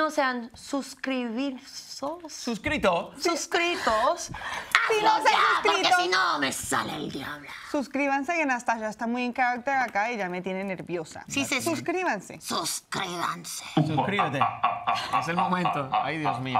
no se han Suscrito. suscritos, Si no se han Porque si no, me sale el diablo. suscríbanse que Anastasia está muy en carácter acá y ya me tiene nerviosa. Sí, sí, sí. Suscríbanse. Suscríbanse. Suscríbete. Es el momento. Ay, Dios mío.